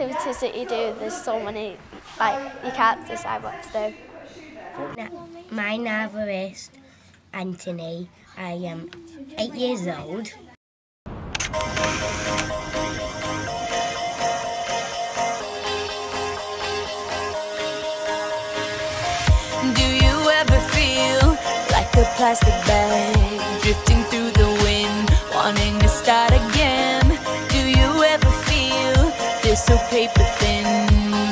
of the activities that you do, there's so many, like, you can't decide what to do. My name is Anthony. I am eight years old. Do you ever feel like a plastic bag drifting through paper thin,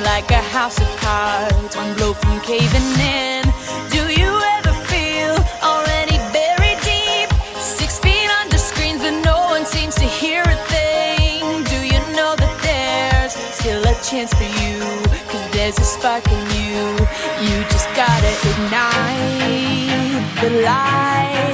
like a house of cards, one blow from caving in? Do you ever feel already buried deep, six feet under screens, but no one seems to hear a thing? Do you know that there's still a chance for you? Cause there's a spark in you. You just gotta ignite the light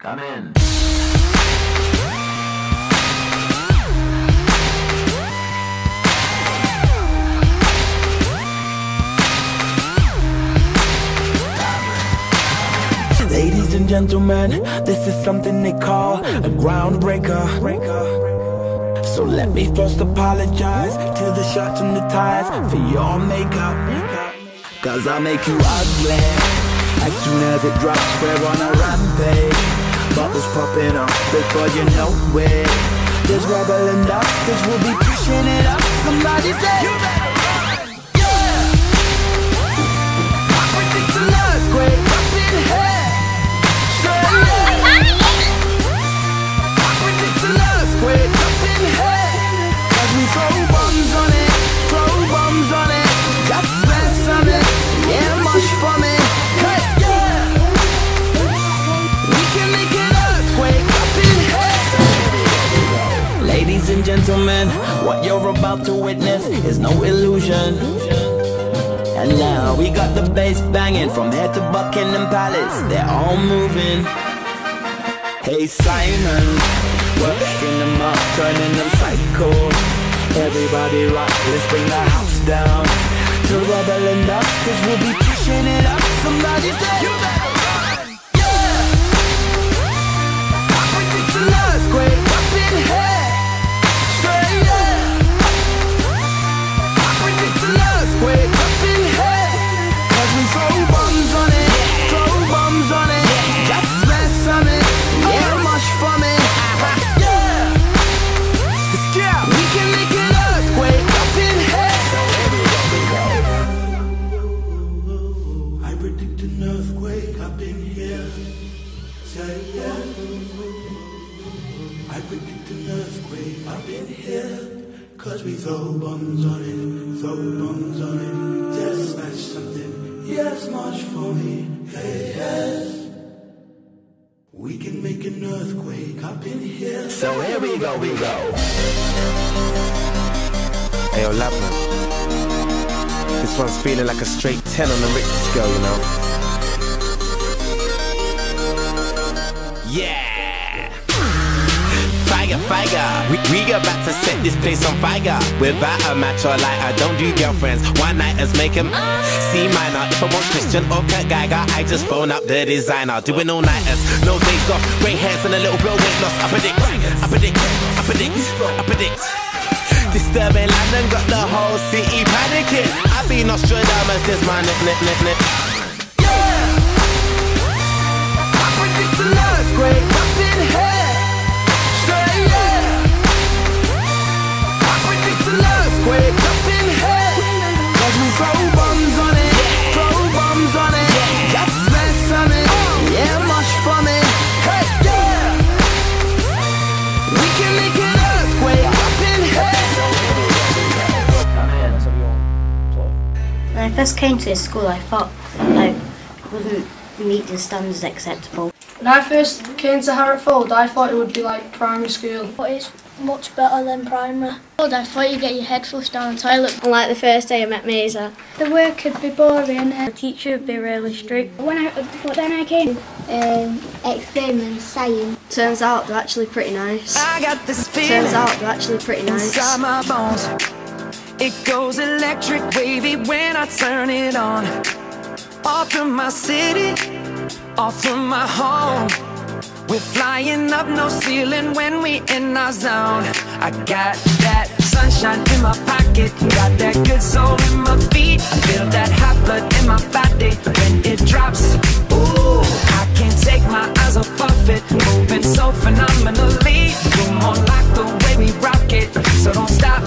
come in. Ladies and gentlemen, this is something they call a groundbreaker. So let me first apologize to the shirts and the ties for your makeup. Cause I make you ugly. As soon as it drops, we're on a rampage. Bubbles popping up before you know it. There's rubble dust, cause we'll be pushing it up. Somebody say, human. What you're about to witness is no illusion. And now we got the bass banging From here to Buckingham Palace. They're all moving. Hey Simon Working them up, turning them psycho. Everybody rock, let's bring the house down To rubble and dust, cause we'll be pushing it up. Somebody say You better run, yeah. I think it's an earthquake up in here bombs on it. Just smash something. Yes, march for me. Hey, yes. We can make an earthquake up in here. So here we go, we go. Hey, yo, Labman. This one's feeling like a straight 10 on the Richter scale, you know? Yeah! Fire, fire! We, we about to set this place on fire. Without a match or lighter, don't do girlfriends. One nighters make them C uh, minor. If I want Christian or Kurt Geiger, I just phone up the designer. Doing all nighters, no days off. Grey hairs and a little bit weight loss. I predict, I predict, I predict, I predict. Disturbing London got the whole city panicking. I be Nostradamus, this my nip, nip, nip, nip. Yeah! I predict an earthquake up in here. An earthquake up in here. Cause we throw bombs on it, throw bombs on it. Just mess on it, yeah, mush from it. Hey, yeah. We can make an earthquake up in here. When I first came to this school, I thought I wouldn't meet the standards acceptable. When I first came to Harrop Fold, I thought it would be like primary school. But it's much better than primary. I thought you'd get your head flushed down the toilet. And like the first day I met Mesa, The work would be boring and the teacher would be really strict. When I, but then I came, um, experiments, science. turns out they're actually pretty nice. I got this Turns out they're actually pretty nice. inside my bones. It goes electric wavy when I turn it on. Off from my city, off from my home. We're flying up no ceiling when we in our zone. I got that sunshine in my pocket, got that good soul in my feet. I feel that hot blood in my body when it drops. Ooh, I can't take my eyes off of it, moving so phenomenally. You're more like the way we rock it, so don't stop.